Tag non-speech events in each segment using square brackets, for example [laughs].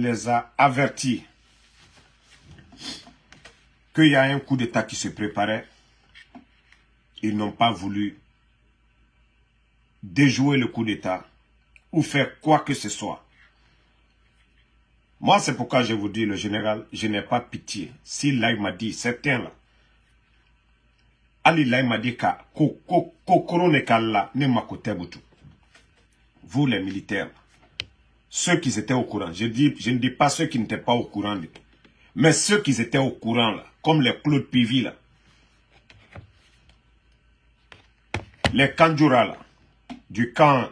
les a avertis qu'il y a un coup d'État qui se préparait. Ils n'ont pas voulu déjouer le coup d'État ou faire quoi que ce soit. Moi, c'est pourquoi je vous dis, le général, je n'ai pas pitié. Si là, il m'a dit, certains là, Ali là, il m'a dit, vous les militaires, ceux qui étaient au courant, je, dis, je ne dis pas ceux qui n'étaient pas au courant, mais ceux qui étaient au courant, là, comme les Claude Pivi, là, les Kanjura, là, du camp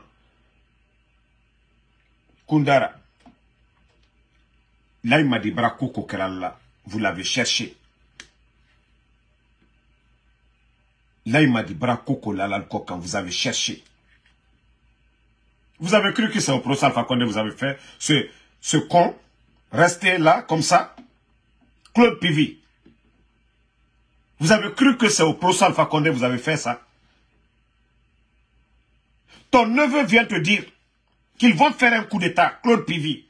Kundara, là il m'a dit Brako Kokerala, vous l'avez cherché. Là il m'a dit Brako quand vous avez cherché. Vous avez cru que c'est au procès Alpha Condé vous avez fait ce, ce con, rester là comme ça, Claude Pivi. Vous avez cru que c'est au procès Alpha Condé vous avez fait ça? Ton neveu vient te dire qu'ils vont faire un coup d'État, Claude Pivi.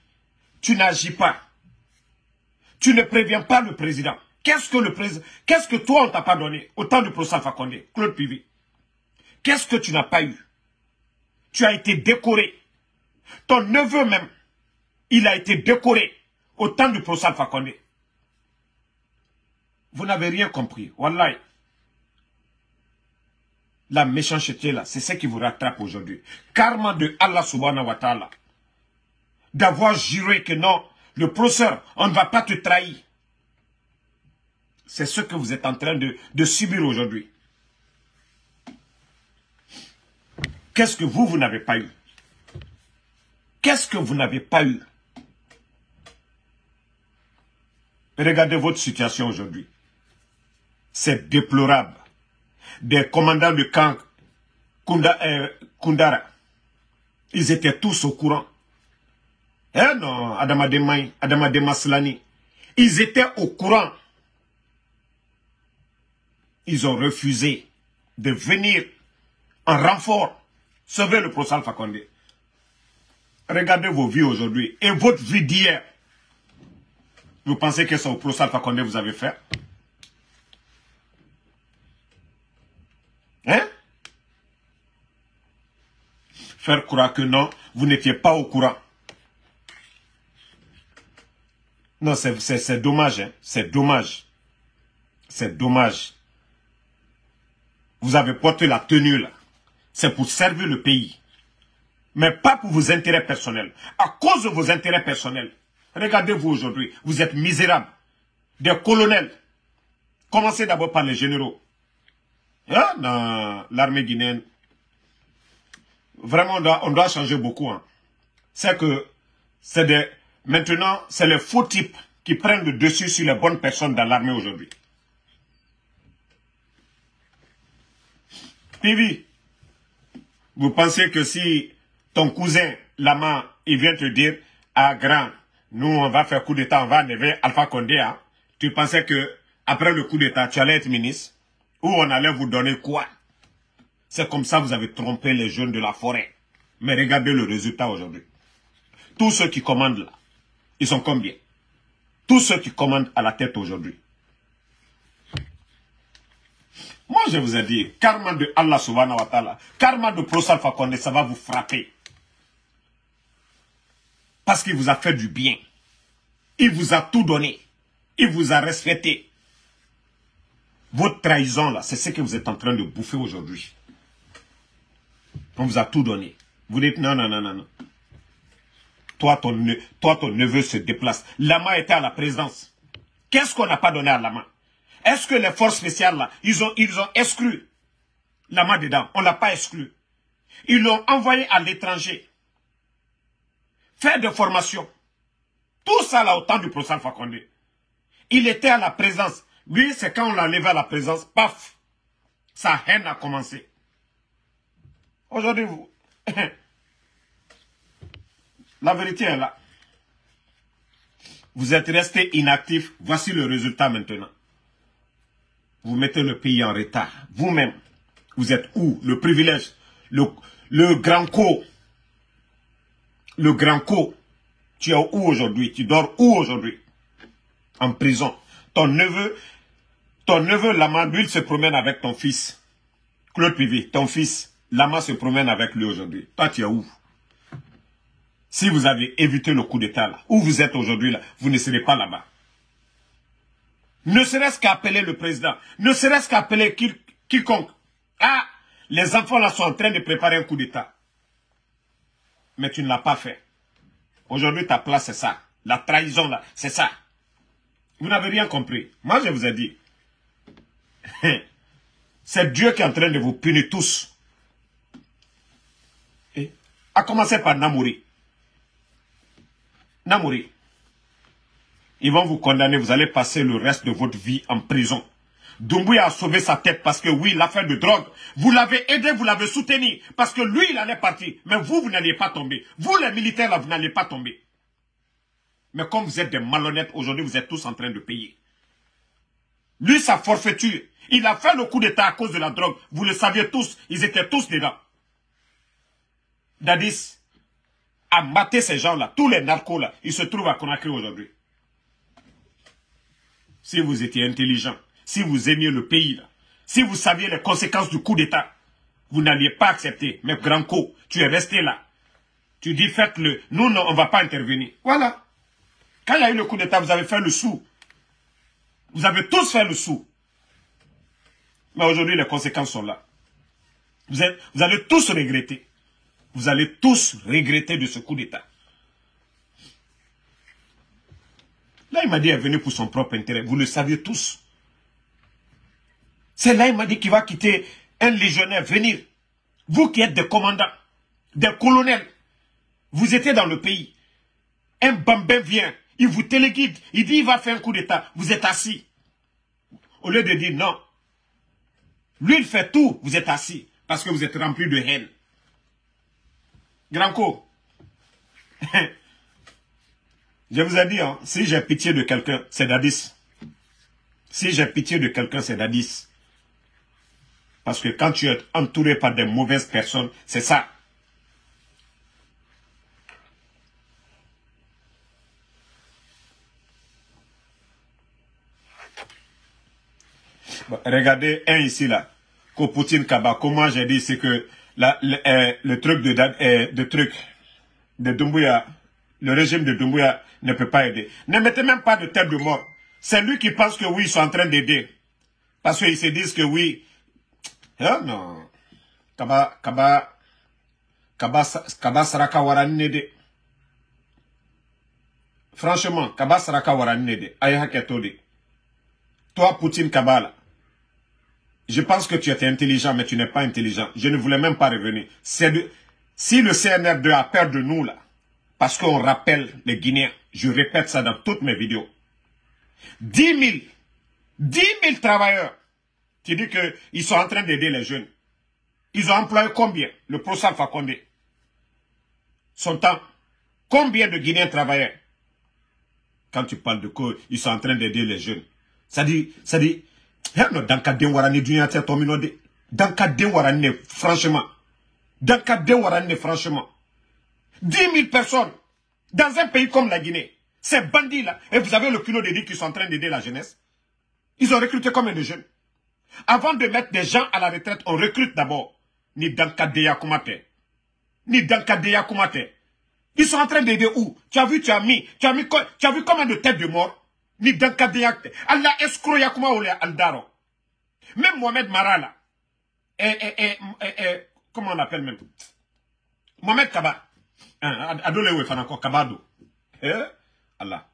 Tu n'agis pas. Tu ne préviens pas le président. Qu'est-ce que le président, qu'est-ce que toi on t'a pas donné au temps du procès Fakonde, Claude Pivi? Qu'est-ce que tu n'as pas eu? Tu as été décoré. Ton neveu même, il a été décoré au temps du procès Fakonde. Vous n'avez rien compris. Wallahi. La méchanceté là, c'est ce qui vous rattrape aujourd'hui. Karma de Allah subhanahu wa ta'ala. D'avoir juré que non, le procès, on ne va pas te trahir. C'est ce que vous êtes en train de subir aujourd'hui. Qu'est-ce que vous, vous n'avez pas eu? Qu'est-ce que vous n'avez pas eu? Regardez votre situation aujourd'hui. C'est déplorable des commandants du camp euh, Kundara. Ils étaient tous au courant. Eh non, Adama Demay, Adama Demaslani. Ils étaient au courant. Ils ont refusé de venir en renfort sauver le procès Fakonde. Regardez vos vies aujourd'hui et votre vie d'hier. Vous pensez que c'est au procès Fakonde que vous avez fait? Hein? Faire croire que non, vous n'étiez pas au courant. Non, c'est dommage, hein? c'est dommage. C'est dommage. Vous avez porté la tenue là. C'est pour servir le pays. Mais pas pour vos intérêts personnels. À cause de vos intérêts personnels. Regardez-vous aujourd'hui. Vous êtes misérables. Des colonels. Commencez d'abord par les généraux. Hein, dans l'armée guinéenne, vraiment, on doit, changer beaucoup. Hein. C'est que, c'est des, maintenant, c'est les faux types qui prennent le dessus sur les bonnes personnes dans l'armée aujourd'hui. Pivi, vous pensez que si ton cousin, Lama, il vient te dire, ah grand, nous on va faire coup d'état, on va enlever Alpha Condé, hein? tu pensais que après le coup d'état, tu allais être ministre où on allait vous donner quoi? C'est comme ça vous avez trompé les jeunes de la forêt. Mais regardez le résultat aujourd'hui. Tous ceux qui commandent là, ils sont combien? Tous ceux qui commandent à la tête aujourd'hui. Moi, je vous ai dit, karma de Allah subhanahu wa ta'ala, karma de Prosal Fakonde, ça va vous frapper. Parce qu'il vous a fait du bien. Il vous a tout donné. Il vous a respecté. Votre trahison, là, c'est ce que vous êtes en train de bouffer aujourd'hui. On vous a tout donné. Vous dites non, non, non, non, non. Toi ton, toi, ton neveu se déplace. Lama était à la présidence. Qu'est-ce qu'on n'a pas donné à Lama? Est-ce que les forces spéciales, là, ils ont, ils ont exclu Lama dedans On l'a pas exclu. Ils l'ont envoyé à l'étranger. Faire des formations. Tout ça, là, au temps du procès Fakonde. Il était à la présence. Lui, c'est quand on l'a levé à la présence, paf, sa haine a commencé. Aujourd'hui, vous... [laughs] la vérité est là. Vous êtes resté inactif. Voici le résultat maintenant. Vous mettez le pays en retard. Vous-même, vous êtes où? Le privilège. Le, grand co. Le grand co. Tu es où aujourd'hui? Tu dors où aujourd'hui? En prison. Ton neveu, ton neveu Lama, se promène avec ton fils. Claude Pivi, ton fils, Lama se promène avec lui aujourd'hui. Toi, tu es où? Si vous avez évité le coup d'état là, où vous êtes aujourd'hui là, vous ne serez pas là-bas. Ne serait-ce qu'appeler le président, ne serait-ce qu'appeler quiconque. Ah, les enfants là sont en train de préparer un coup d'état. Mais tu ne l'as pas fait. Aujourd'hui, ta place, c'est ça. La trahison là, c'est ça. Vous n'avez rien compris. Moi, je vous ai dit. [laughs] C'est Dieu qui est en train de vous punir tous. Et, à commencer par Namouri. Namouri. Ils vont vous condamner, vous allez passer le reste de votre vie en prison. Doumbouya a sauvé sa tête parce que oui, l'affaire de drogue, vous l'avez aidé, vous l'avez soutenu. Parce que lui, il allait partir. Mais vous, vous n'alliez pas tomber. Vous, les militaires, là, vous n'allez pas tomber. Mais comme vous êtes des malhonnêtes, aujourd'hui, vous êtes tous en train de payer. Lui, sa forfaiture, il a fait le coup d'état à cause de la drogue. Vous le saviez tous, ils étaient tous dedans. Dadis a maté ces gens-là, tous les narcos là, ils se trouvent à Conakry aujourd'hui. Si vous étiez intelligent, si vous aimiez le pays, si vous saviez les conséquences du coup d'état, vous n'alliez pas accepter. Mais Granco, tu es resté là. Tu dis faites-le. Nous, non, on ne va pas intervenir. Voilà. Quand il y a eu le coup d'état, vous avez fait le sou. Vous avez tous fait le sou. Mais aujourd'hui, les conséquences sont là. Vous allez tous regretter. Vous allez tous regretter de ce coup d'état. Là, il m'a dit, qu'il est venu pour son propre intérêt. Vous le saviez tous. C'est là, il m'a dit qu'il va quitter un légionnaire, venir. Vous qui êtes des commandants, des colonels, vous étiez dans le pays. Un bambin vient, il vous téléguide, il dit il va faire un coup d'état. Vous êtes assis. Au lieu de dire non. Lui, il fait tout, vous êtes assis. Parce que vous êtes rempli de haine. Granco. [laughs] Je vous ai dit, hein, si j'ai pitié de quelqu'un, c'est Dadis. Si j'ai pitié de quelqu'un, c'est Dadis. Parce que quand tu es entouré par des mauvaises personnes, c'est ça. regardez un ici là. Poutine Kaba, comment j'ai dit, c'est que la, le, euh, truc de, euh, de truc de Dumbuya, le régime de Dumbuya ne peut pas aider. Ne mettez même pas de tête de mort. C'est lui qui pense que oui, ils sont en train d'aider. Parce qu'ils se disent que oui. Hein, non. Kaba, Kaba, Kaba, Kaba Saraka Waranede. Franchement, Kaba Saraka Waranede. Ayahaketode. Toi, Poutine Kabala. Je pense que tu étais intelligent, mais tu n'es pas intelligent. Je ne voulais même pas revenir. Si le CNR2 a peur de nous, là, parce qu'on rappelle les Guinéens, je répète ça dans toutes mes vidéos, 10 000, 10 000 travailleurs, tu dis qu'ils sont en train d'aider les jeunes. Ils ont employé combien? Le Prosam Fakonde. Son temps. Combien de Guinéens travailleurs Quand tu parles de quoi ils sont en train d'aider les jeunes. Ça dit, ça dit, dans le cas de franchement. Dans le franchement 10 000 personnes dans un pays comme la Guinée. Ces bandits là et vous avez le culot de dire qu'ils sont en train d'aider la jeunesse. Ils ont recruté combien de jeunes? Avant de mettre des gens à la retraite on recrute d'abord ni Dankadeya Kumate ni Dankadeya Kumate ils sont en train d'aider où? Tu as vu tu as mis tu as mis tu as vu combien de têtes de mort? Ni dankadeyakte alla escroc yakuma ole aldaro même Mohamed Marala et, et, et, comment on appelle même? Mohamed Kaba hein, adolewe fanako kabado eh Allah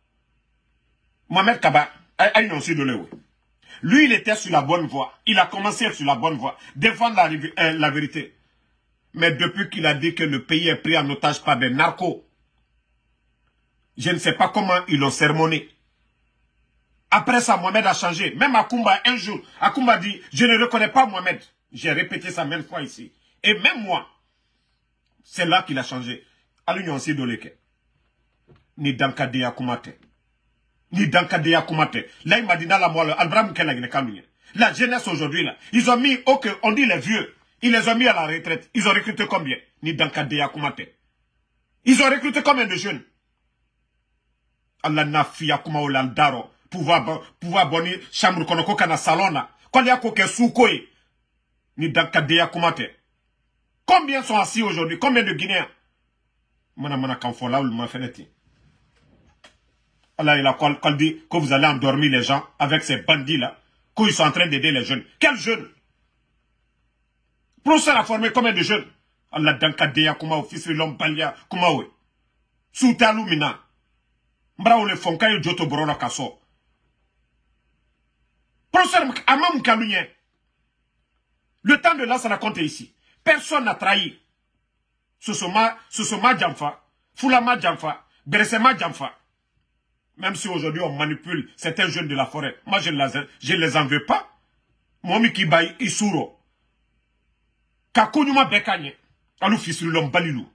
Mohamed Kaba aïe aussi lui il était sur la bonne voie il a commencé sur la bonne voie défendre la, euh, la vérité mais depuis qu'il a dit que le pays est pris en otage par des narcos je ne sais pas comment ils l'ont sermonné après ça, Mohamed a changé. Même Akumba, un jour, Akumba dit, je ne reconnais pas Mohamed. J'ai répété ça même fois ici. Et même moi, c'est là qu'il a changé. Ni Dankadeya Kumate. Ni Dankadeya Kumate. Là, il m'a dit dans la moelle, Albram La jeunesse aujourd'hui, là, ils ont mis, ok, on dit les vieux. Ils les ont mis à la retraite. Ils ont recruté combien? Ni Dankadeya Kumate. Ils ont recruté combien de jeunes? Allah na fiya kuma pouvoir pouvoir chambre kono ko kana salon na ko ya ko ni dankadeya kuma combien sont assis aujourd'hui? Combien de Guinéens? Mana mana kan fo là ma fenêtre Allah il a quand dit que vous allez endormir les gens avec ces bandits là qu'ils sont en train d'aider les jeunes. Quels jeunes Procès a formé combien de jeunes. Allah dankadeya kuma o fils l'homme balia kuma we Soutalu mina. Mbra le fonka yo joto borona kaso professeur amam kalunye. Le temps de l'Ansana compte ici. Personne n'a trahi Sosoma Sosoma Djamfa Fulama Djamfa Beresema Djamfa même si aujourd'hui on manipule certains jeunes de la forêt moi je ne les, en veux pas Momi Kibaï Isuro Kakunyuma Bekanye Alou Fisulom Balilou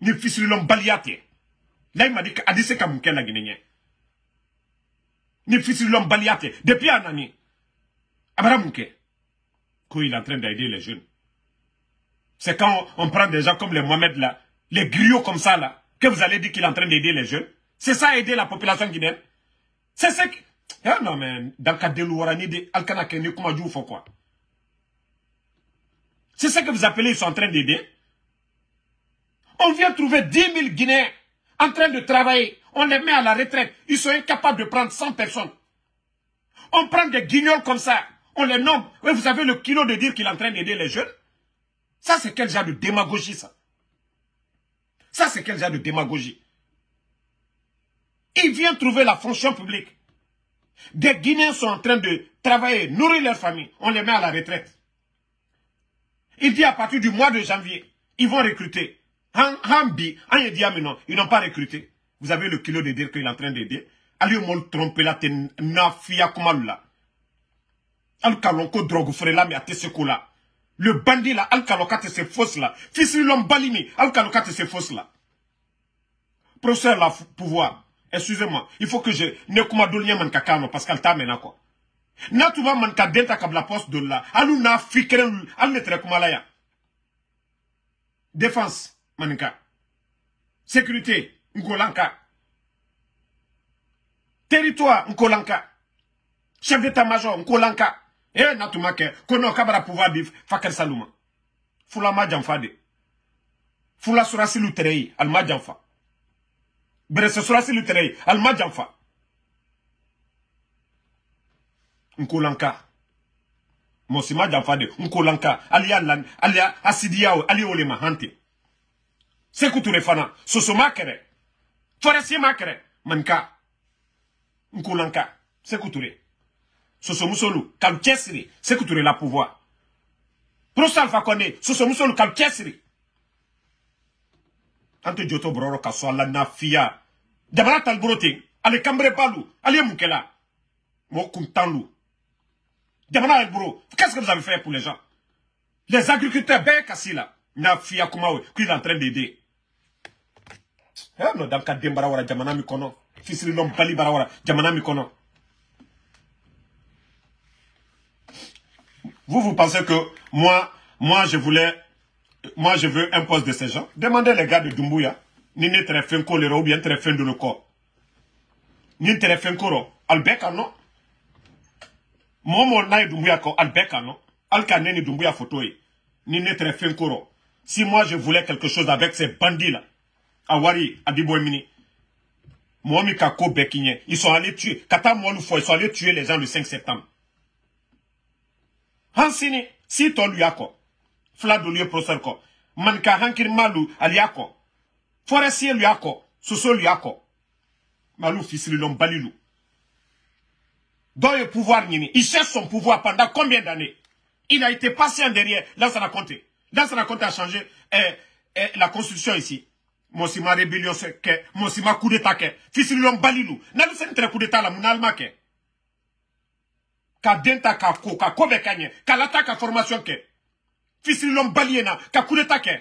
Ni Fisulom Baliate Là, il m'a dit c'est comme la Guinéen. Ni l'homme baliate. Depuis un an. Abraham Quand il est en train d'aider les jeunes. C'est quand on prend des gens comme les Mohamed là, les griots comme ça là, que vous allez dire qu'il est en train d'aider les jeunes. C'est ça aider la population guinéenne. C'est ce que... Ah non mais, dans le cas de l'Ouarani, de Alkanake, ni comment faut quoi? C'est ça que vous appelez, ils sont en train d'aider. On vient trouver 10 000 Guinéens en train de travailler. On les met à la retraite. Ils sont incapables de prendre 100 personnes. On prend des guignols comme ça. On les nomme. Vous avez le kilo de dire qu'il est en train d'aider les jeunes. Ça, c'est quel genre de démagogie, ça? Ça, c'est quel genre de démagogie? Il vient trouver la fonction publique. Des Guinéens sont en train de travailler, nourrir leur famille. On les met à la retraite. Il dit à partir du mois de janvier, ils vont recruter. Hambi, ils n'ont pas recruté. Vous avez le kilo de dire qu'il est en train d'aider. Allez, mol tromper la na fia comme là. Drogue frère là, mais à ce là. Le bandit là, al kalokate c'est fausse là. Fils l'homme balimi, al kalokate c'est fausse là. Professeur la pouvoir. Excusez-moi, il faut que je ne dolnya man kakano parce qu'elle t'a mené quoi? Na tu kabla poste de là. Na fikren, al ne tre kuma là ya. Défense. Maninka. Sécurité, Nkolanka. Territoire, Nkolanka. Chef d'état-major, Nkolanka. Eh, natumake, kono kabara pouvoir bif, fakir saluma. Fula ma jamfa de. Fula surasi luterei, al ma jamfa. Berese surasi luterei, al ma jamfa. Nkolanka. Mosima jamfa de, Nkolanka. Alia asidiya, alia olema hante. Touré fana, soso Sekou Touré. Soso Moussolu, kam chesri, Sekou Touré la pouvoir. Prosta Alpha Condé, soso Moussolu, kam chesri. Ante joto broro kaso ala na fiya. Jamana talbrote, ale kambre balu, ale moukela. Mo kuntanlu. Jamana albro, qu'est-ce que vous avez fait pour les gens? Les agriculteurs, ben kassi là. Na fiya kumawe, qu'il est en train d'aider. no danka den bara wara jamana mi kono fisiri lom bali bara wara jamana mi vous vous pensez que moi moi je voulais moi je veux un poste de ces gens demandez les gars de Dumbuya ni ne tere fenko lero ou bien tere fen de ko ni tere fenko ro albeka no momo Dumbuya albeka no alka neni Dumbuya photo yi ni ne tere fenko ro si moi je voulais quelque chose avec ces bandits là Awari, Adiboemini. Momi Kako Bekinye. Ils sont allés tuer. Kata Moualoufo, ils sont allés tuer les gens le 5 septembre. Hansini, si ton luyako. Flado lieu proserko. Manka hankir malu aliako. Forestier luyako. Soso luyako. Malou fisili l'homme balilou. Dans le pouvoir nini. Il cherche son pouvoir pendant combien d'années? Il a été patient derrière. Là, ça n'a compté. Là, ça n'a compté à changer eh, eh, la constitution ici. Mosima rébellion ke, Mosima coup d'état ke, fisililom balilu. Nalu sen tre coup d'état la ke. Ka denta ka ko, ka kobe kanye, ka lata ka formation ke. Fisililom baliena, ka d'état ke.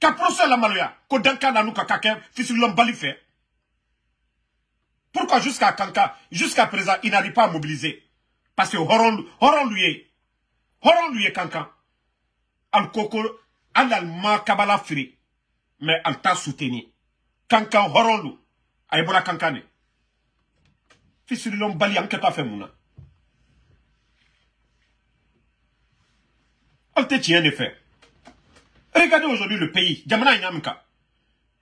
Ka procès la maloya, ko danka nanou ka bali fait. Pourquoi jusqu'à Kanka, jusqu'à présent, il n'arrive pas à mobiliser? Parce que horon, horon lui horon lui Kanka. Al koko, al alma kabala fri mais elle t'a soutenu. kankan hɔrɔn don a ye bɔra kankan de fisirilɔnbali a aw tɛ tiɲɛ de fɛ regardez aujourd'hui le pays jamana in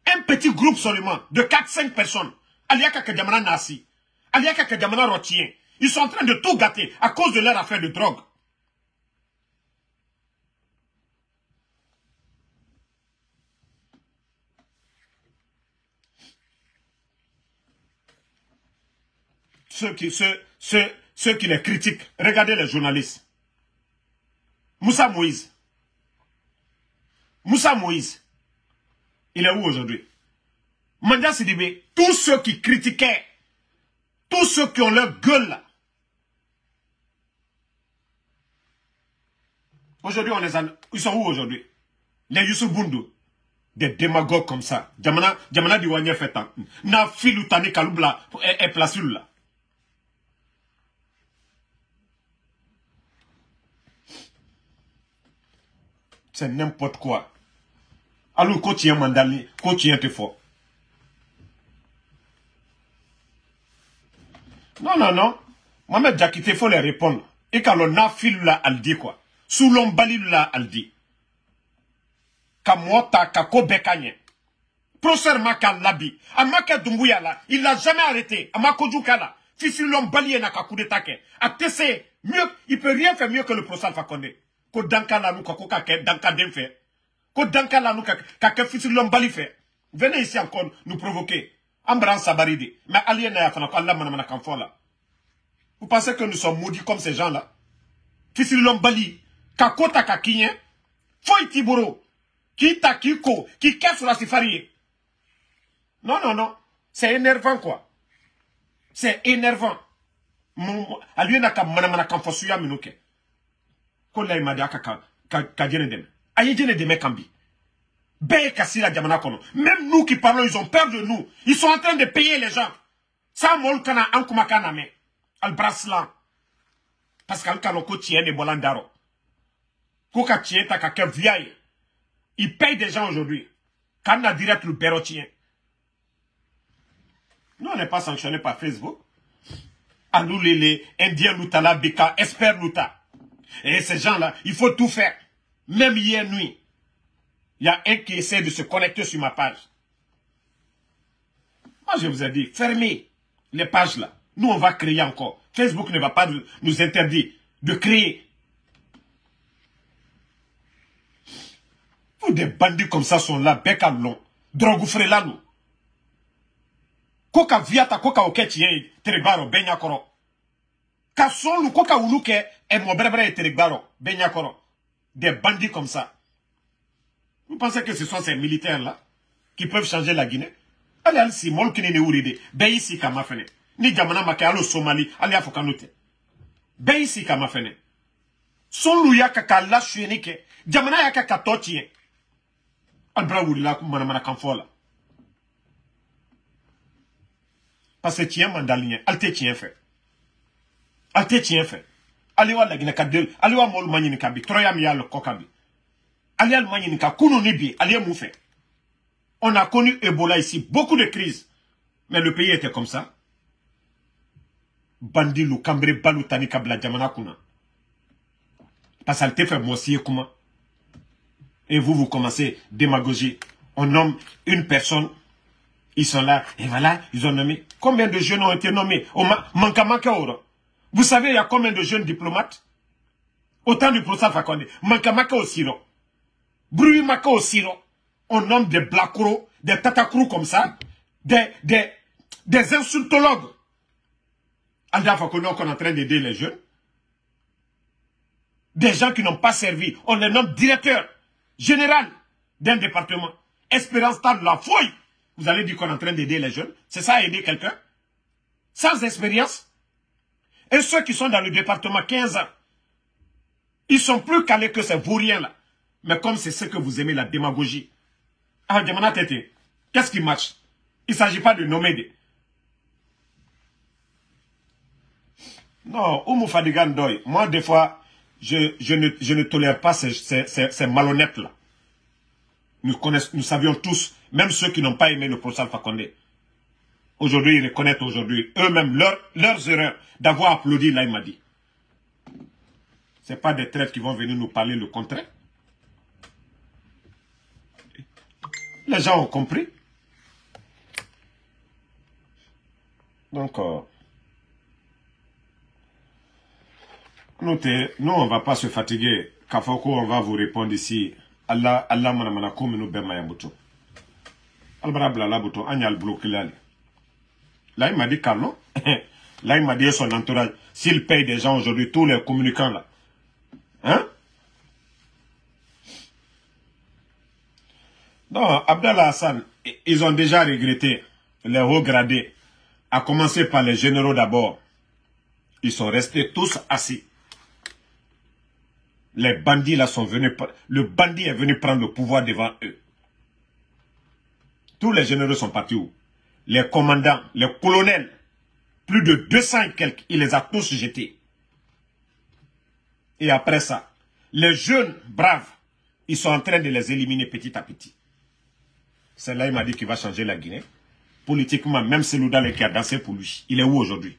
un petit groupe seulement de 4-5 personnes. Ali y'a ka kɛ jamana nasi. Ali y'a ka kɛ jamana rɔ tiɲɛ ils sont en train de tout gâter à cause de leur affaire de drogue. Ceux qui, ceux qui les critiquent, regardez les journalistes. Moussa Moïse. Moussa Moïse. Il est où aujourd'hui? Mandia Sidibé, tous ceux qui critiquaient, tous ceux qui ont leur gueule Aujourd'hui, on les a... Ils sont où aujourd'hui? Les Youssou Bundu. Des démagogues comme ça. Jamana, Jamana Diwane fait tant. Na tani kaloubla est placé là? C'est n'importe quoi. Alors, tu es mandali, tu es fort. Non, non, non. Mohamed Jakite, il faut les répondre. Et quand on a filou là, elle dit quoi Soulon bali la aldi. Ka mota ka ko bekanye. Professeur Maka Labi. Amaka Dumbuya la. Il l'a jamais arrêté. Amako Djoukala. Fisilon bali na ka coup d'état. A tessé. Mieux, il peut rien faire mieux que le professeur Fakonde. Ko danka la nou ka ko ka ke danka den fait. Ko danka la nou ka ka ke fisilon bali fait. Venez ici encore nous provoquer. Ambran Sabaride. Mais alien na ya fana ko Allah manamana kanfo là. Vous pensez que nous sommes maudits comme ces gens-là? Fisilon bali ka kota ka kinye foi tiburo qui ta qui ko la sifari non non non c'est énervant quoi c'est énervant aliye na ka mana mana kan fasuya minuke ko la imadi aka ka ka, ka jene deme aye jene deme kambi bɛɛ ka sira jamana kɔnɔ. Même nous qui parlons ils ont peur de nous. Ils sont en train de payer les gens. Ça mol kana an kumakan na mɛn albraslan parce que al kano ko tiɲɛ de bɔla n darɔ ko ka tiɲɛ ta ka kɛ via ye. Il paye des gens aujourd'hui. K'an na direct bɛrɛ tiɲɛ. Nous on n'est pas sanctionné par Facebook. À nous les, les Indiens nous la nous et ces gens là il faut tout faire même hier nuit il y a un qui essaie de se connecter sur ma page moi je vous ai dit fermez les pages là nous on va créer encore Facebook ne va pas nous interdire de créer Tous des bandits comme ça sont là, bec à long. Drogue nous. Koka viata, koka oke tien, terebaro, benyakoro. Ka solu, koka uluke, et mon brebre terebaro, benyakoro. Des bandits comme ça. Vous pensez que ce sont ces militaires-là qui peuvent changer la Guinée? Allez, allez, si, ne uride, be ici kama fene. Ni jamana make alo Somali, allez afokanote. Be ici kama fene. Solu ya kaka la ke, jamana ya kaka totien. albra wulila fɔ parce que tiɲɛ man dali ɲɛ ale tɛ tiɲɛ on a connu Ebola ici. Beaucoup de crises. Mais le pays était comme ça. Bandilu kanbere balu tani ka jamana kunna. Parce que ale tɛ fɛ mɔgɔ si ye kuma. Et vous, vous commencez démagogie. On nomme une personne, ils sont là, et voilà, ils ont nommé. Combien de jeunes ont été nommés? Vous savez, il y a combien de jeunes diplomates Autant du procès Fakonde. Mankamaka au Siro. Bruyimaka au Siro. On nomme des blacros, des tatakrous comme ça, des, des, des insultologues. Alda Fakonde, on est en train d'aider les jeunes. Des gens qui n'ont pas servi. On les nomme directeurs général d'un département, Espérance de la fouille, vous allez dire qu'on est en train d'aider les jeunes. C'est ça aider quelqu'un? Sans expérience? Et ceux qui sont dans le département 15 ans, ils sont plus calés que ces vauriens-là. Mais comme c'est ce que vous aimez, la démagogie. Ah, Tete, qu'est-ce qui marche? Il ne s'agit pas de nommer des... Non, Oumou Fadigan moi des fois, je, ne, tolère pas ces, malhonnêtes-là. Nous, nous savions tous, même ceux qui n'ont pas aimé le professeur Condé, aujourd'hui, ils reconnaissent aujourd'hui eux-mêmes leurs erreurs d'avoir applaudi Laïmadi. Ce pas des traîtres qui vont venir nous parler le contraire. Les gens ont compris. Donc, euh, nous, nous, on ne va pas se fatiguer. Kafoko, on va vous répondre ici. Allah, Allah, manamana, comme nous, ben, mayambuto. Albarabla, la buto, anyal bloqué là. Il m'a dit calme, [laughs] Là, il m'a dit son entourage. S'il paye des gens aujourd'hui, tous les communicants là. Hein? Non, Abdallah Hassan, ils ont déjà regretté les hauts gradés, à commencer par les généraux d'abord. Ils sont restés tous assis. Les bandits là sont venus, le bandit est venu prendre le pouvoir devant eux. Tous les généraux sont partis où? Les commandants, les colonels, plus de 200 et quelques, il les a tous jetés. Et après ça, les jeunes braves, ils sont en train de les éliminer petit à petit. C'est là il m'a dit qu'il va changer la Guinée. Politiquement, même Seloudal qui a dansé pour lui, il est où aujourd'hui?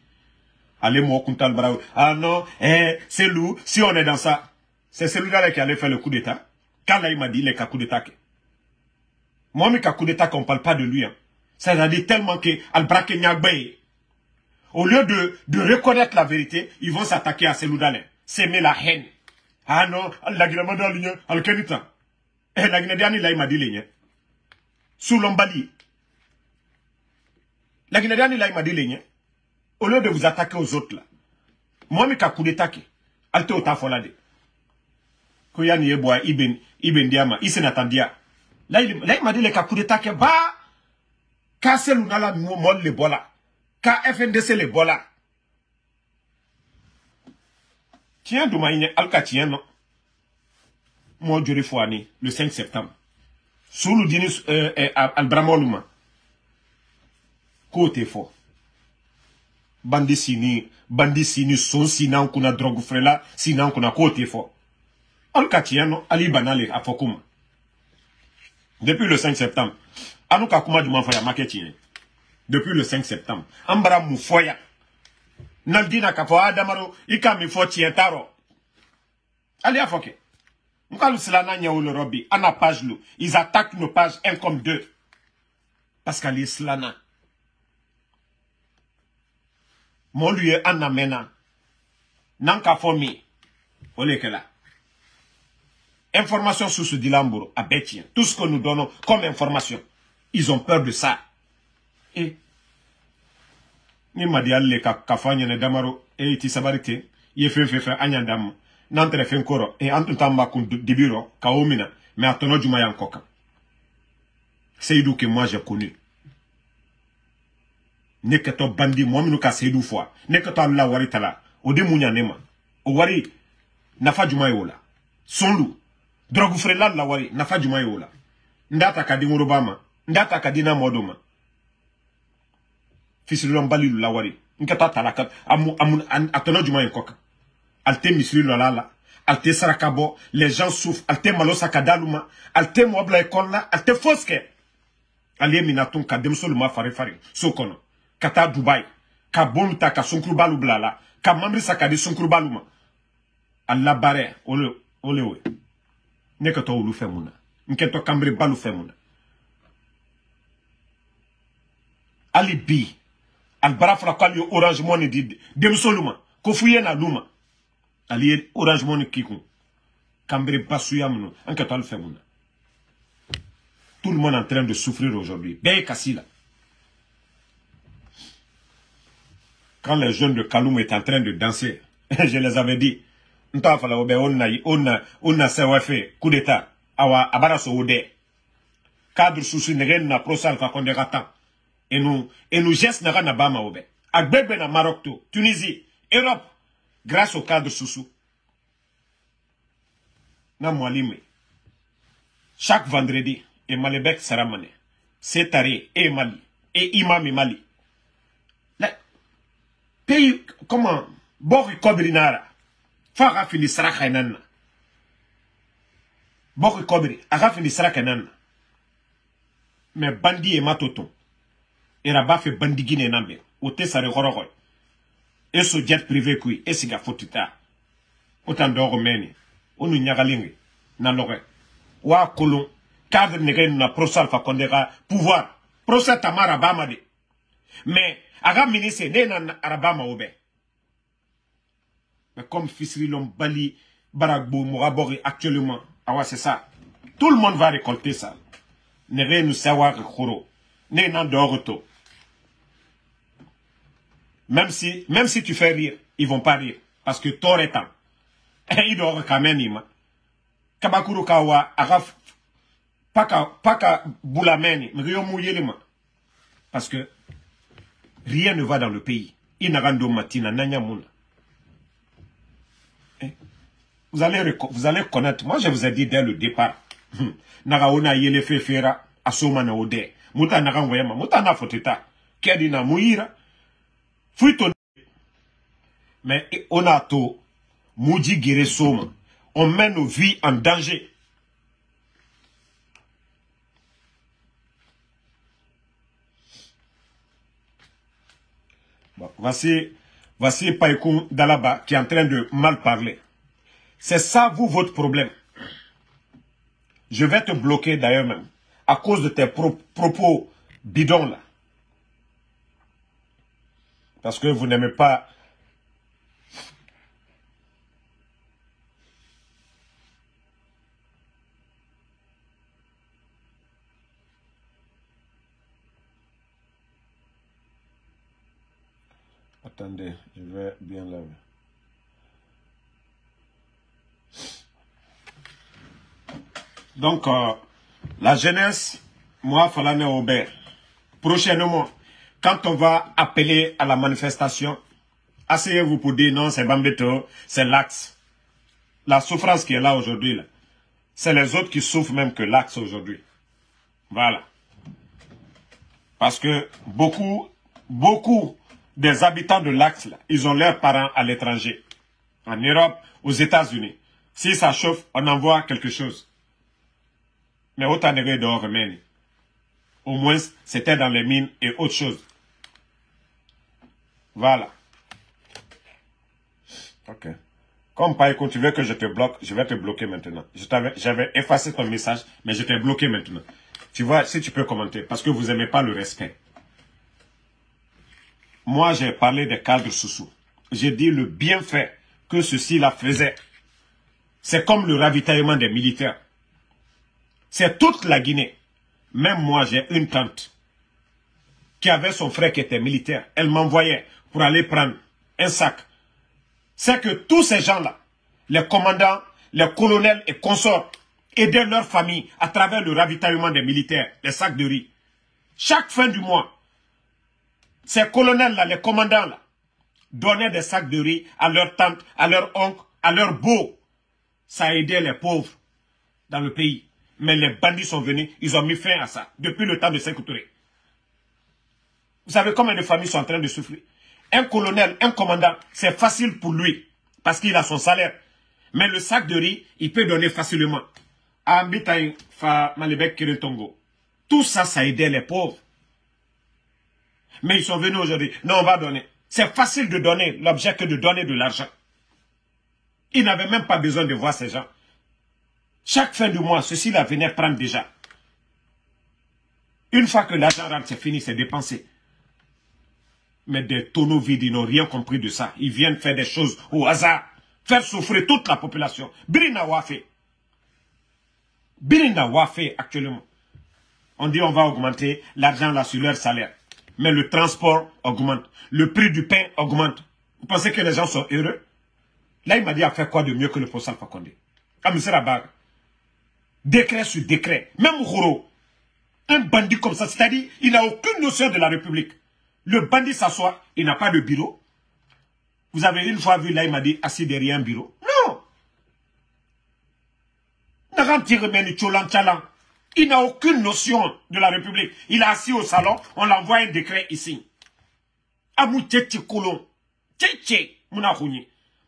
Allez, moi, Bravo. Ah non, eh, c'est loup, si on est dans ça. C'est celui-là qui allait faire le coup d'état. Quand là, il m'a dit, il est qu'à coup d'état. Moi, mais qu'à coup d'état, qu'on ne parle pas de lui. Hein. C'est-à-dire tellement que Al-Brake au lieu de, de reconnaître la vérité, ils vont s'attaquer à Seloudalé. S'aimer la haine. Ah non, la Guinée-Manda, al-Kenita. Eh, la Guinée-Diani, là, il m'a dit, l'Ignée. Sous l'Ombali. La Guinée-Diani, là, il m'a dit, l'Ignée. Au lieu de vous attaquer aux autres, là. Moi, mais qu'à coup d'état, alte au tafolade. Koyani yeboa, iben, iben diama, isenatandia. Là, il, m'a dit, les coup d'état, bah, casser l'unala, mol le bola ka FNDC le bola tiɲɛ duma ɲɛ ali ka joli fɔ ani le 5 septembre. Sulu dini euh, euh, alibaramɔlu ma bandi sini bandi sini son sinan kunna drogue feerela sinan kunna k'o tɛ fɔ ali ka tiɲɛ depuis le 5 septembre anu ka kuma tiɲɛ. Depuis le 5 septembre. Ambara bara mun fɔ adamaro i ka min fɔ tiɲɛ t'a rɔ. Ale y'a fɔ page ils attaquent nos pages un comme deux. Parce qu'ale ye silanna mɔlu ye an namɛnna n'an information susu dila an tiɲɛ. Tout ce que nous donnons comme information ils ont peur de ça. Et ni madi alle ka ka fa ɲɛnɛ damaro e ti sabari te i ye fɛn fɛn fɛn an y'an d'an ma n'an tɛrɛ fɛn kɔrɔ e an tun t'an ma kun dibi rɔ ka a moi j'ai connu. Ne bandi mɔgɔ minnu ka seyidu fɔ ne kɛtɔ alu la wari ta la o de mun ɲa o wari nafa juma ye la. La wari nafa juma ye o n d'a ta ka di n'a mɔ dɔ ma balilu lawari. N ka taa tala ka amu amu a tɔnɔ juma tɛ misiri lɔ la la ale tɛ saraka bɔ les gens souffrent. Ale tɛ malo san ka d'alu ma ale tɛ mɔgɔ bila ekɔli la. Ale tɛ fosi kɛ ale ye mina tun ka denmisɛnw ma fari fari so kɔnɔ ka taa dubayi ka bonu ka sunkurubalu bila a la. Ka mamiri san ka di sunkurubalu ma a labaarɛ o le o le o ye ne ka tɔ olu fɛ mun na n kɛtɔ kanbere balu mun na hali bi albara fɔra orange money di denmisɛnw ma ko f'u ye orange money k'i kun kanbere basuya minnu an ka to fɛ na tout le monde en train de souffrir aujourd'hui. Bɛɛ ye quand les jeunes de Kaloum étaient en train de danser [laughs] je les avais dit n t'a fala o bɛ o na o na o na COF coup d'état. Awa a cadre na condé ka tan et nous et nous gestes naga na bama obe agbegbe na Maroc to Tunisie Europe grâce au cadre Soussou na mwalime chaque vendredi et Malebek Saramane c'est et Mali et Imam et Mali. Le pays comment bori kobri nara fa fini saraka nanna bori kobri aga fini mais bandi et matoton era b'a fait bandi guinée nambe. O te sare horogoy e so jet privé kui. E siga fotita o tan dogo meni. O nu nyagalingi na loge wa kolon cadre nege na procès alpha konde ka pouvoir. Procès tamara bama de. Mais aga ministre ne na arabama obe. Mais comme Fisri l'homme bali baragbo mogabori actuellement. Awa c'est ça. Tout le monde va récolter ça. Nege nous savoir khoro. Ne nan doroto même si, même si tu fais rire, ils vont pas rire. Parce que tort est temps. [laughs] Ils doivent quand même. Kabakuru kawa, araf, paka, paka, boulameni, mrio mouyelima. Parce que rien ne va dans le pays. Inarando matina, nanya muna. Vous allez, vous allez connaître. Moi, je vous ai dit dès le départ. Nagaona yele fefera, asoma na ode. Muta nagangwema, muta na foteta. Kedi na muira. Mais on a tout. On met nos vies en danger. Voici, voici Dalaba qui est en train de mal parler. C'est ça, vous, votre problème. Je vais te bloquer d'ailleurs même, à cause de tes pro propos bidons là. Parce que vous n'aimez pas... Attendez, je vais bien laver. Donc, euh, la jeunesse, moi, Falane Aubert, prochainement, quand on va appeler à la manifestation, asseyez-vous pour dire non, c'est Bambeto, c'est l'axe. La souffrance qui est là aujourd'hui, c'est les autres qui souffrent même que l'axe aujourd'hui. Voilà. Parce que beaucoup, beaucoup des habitants de l'axe, ils ont leurs parents à l'étranger. En Europe, aux États-Unis. Si ça chauffe, on envoie quelque chose. Mais autant de dehors Au moins, c'était dans les mines et autre chose. Voilà. Ok. Comme par tu veux que je te bloque, je vais te bloquer maintenant. J'avais effacé ton message, mais je t'ai bloqué maintenant. Tu vois, si tu peux commenter, parce que vous n'aimez pas le respect. Moi, j'ai parlé des cadres sous J'ai dit le bienfait que ceci-là faisait. C'est comme le ravitaillement des militaires. C'est toute la Guinée. Même moi, j'ai une tante qui avait son frère qui était militaire. Elle m'envoyait pour aller prendre un sac. C'est que tous ces gens-là, les commandants, les colonels et consorts, aidaient leur famille à travers le ravitaillement des militaires, les sacs de riz. Chaque fin du mois, ces colonels-là, les commandants-là, donnaient des sacs de riz à leur tante, à leur oncle, à leur beau. Ça aidait les pauvres dans le pays. Mais les bandits sont venus, ils ont mis fin à ça, depuis le temps de Sékou Vous savez combien de familles sont en train de souffrir? Un colonel, un commandant, c'est facile pour lui, parce qu'il a son salaire. Mais le sac de riz, il peut donner facilement. Tout ça, ça aidait les pauvres. Mais ils sont venus aujourd'hui. Non, on va donner. C'est facile de donner l'objet que de donner de l'argent. Ils n'avaient même pas besoin de voir ces gens. Chaque fin du mois, ceux-ci-là venaient prendre déjà. Une fois que l'argent rentre, c'est fini, c'est dépensé. Mais des tonneaux vides, ils n'ont rien compris de ça. Ils viennent faire des choses au hasard. Faire souffrir toute la population. Birina Wafé. Birina Wafé, actuellement. On dit on va augmenter l'argent là sur leur salaire. Mais le transport augmente. Le prix du pain augmente. Vous pensez que les gens sont heureux? Là, il m'a dit à faire quoi de mieux que le procès Fakonde Rabag. Décret sur décret. Même Khoro. Un bandit comme ça, c'est-à-dire, il n'a aucune notion de la République. Le bandit s'assoit, il n'a pas de bureau. Vous avez une fois vu là, il m'a dit, assis derrière un bureau. Non il n'a aucune notion de la République. Il est assis au salon, on l'envoie un décret ici. Kolon.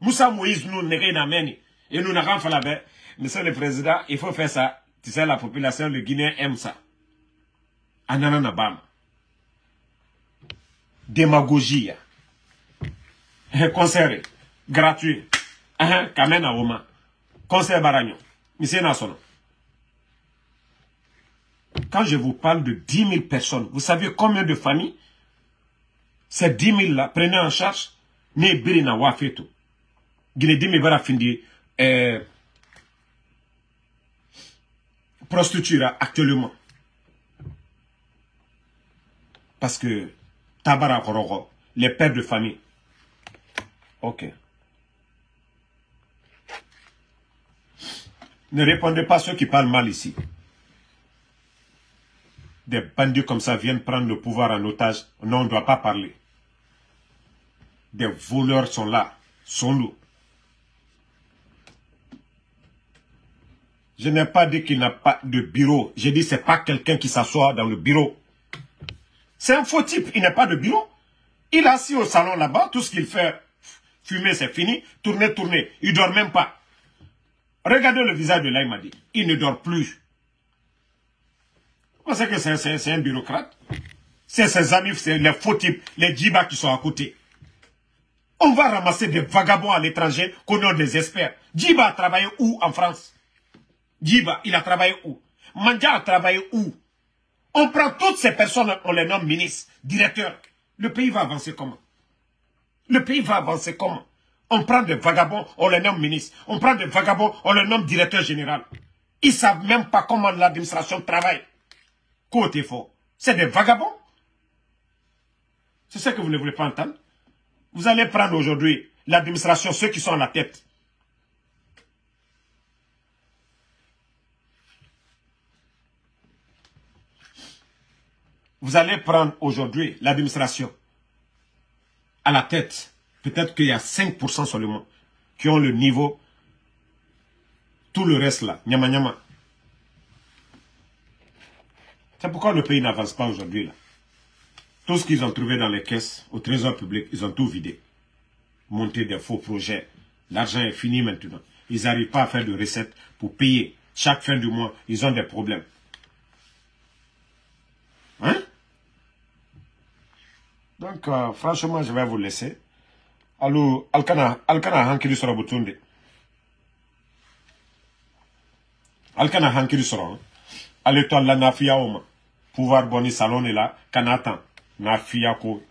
Moussa Moïse nous n'est Et nous n'avons pas Monsieur le Président, il faut faire ça. Tu sais, la population, le Guinéen aime ça. a démagogie. Concert gratuit. Ka mɛn na concert quand je vous parle de 10 000 personnes vous savez combien de familles? Ces 10 000 là prenez en charge. Ne ye eh, actuellement. Parce que tabara kɔrɔkɔ les pères de famille. Ok. Ne répondez pas à ceux qui parlent mal ici. Des bandits comme ça viennent prendre le pouvoir en otage. Non on ne doit pas parler. Des voleurs sont là. Sont nous. Je n'ai pas dit qu'il n'a pas de bureau. J'ai dit c'est pas quelqu'un qui s'assoit dans le bureau. C'est un faux type. Il n'a pas de bureau. Il est assis au salon là-bas. Tout ce qu'il fait, fumer, c'est fini. Tourner, tourner. Il dort même pas. Regardez le visage de là, il ne dort plus. Vous pensez que c'est un bureaucrate? C'est ses amis, c'est les faux types, les djibas qui sont à côté. On va ramasser des vagabonds à l'étranger qu'on a des experts. Djiba a travaillé où en France? Djiba, il a travaillé où? Mandja a travaillé où? On prend toutes ces personnes, on les nomme ministres, directeurs. Le pays va avancer comment? Le pays va avancer comment? On prend des vagabonds, on les nomme ministres. On prend des vagabonds, on les nomme directeur général. Ils ne savent même pas comment l'administration travaille. Côté fort. C'est des vagabonds. C'est ce que vous ne voulez pas entendre. Vous allez prendre aujourd'hui l'administration, ceux qui sont à la tête. Vous allez prendre aujourd'hui l'administration à la tête. Peut-être qu'il y a 5% seulement qui ont le niveau. Tout le reste là, nyama nyama. C'est pourquoi le pays n'avance pas aujourd'hui là. Tout ce qu'ils ont trouvé dans les caisses, au trésor public, ils ont tout vidé. Monté des faux projets. L'argent est fini maintenant. Ils n'arrivent pas à faire de recettes pour payer. Chaque fin du mois, ils ont des problèmes. Donc euh, franchement je vais vous laisser. Allo alkana alkana hankili sɔrɔ butunde. Alkana hankili sɔrɔ ale to la nafiya o ma pouvoir bɔ ni salon de la kana tan nafiya ko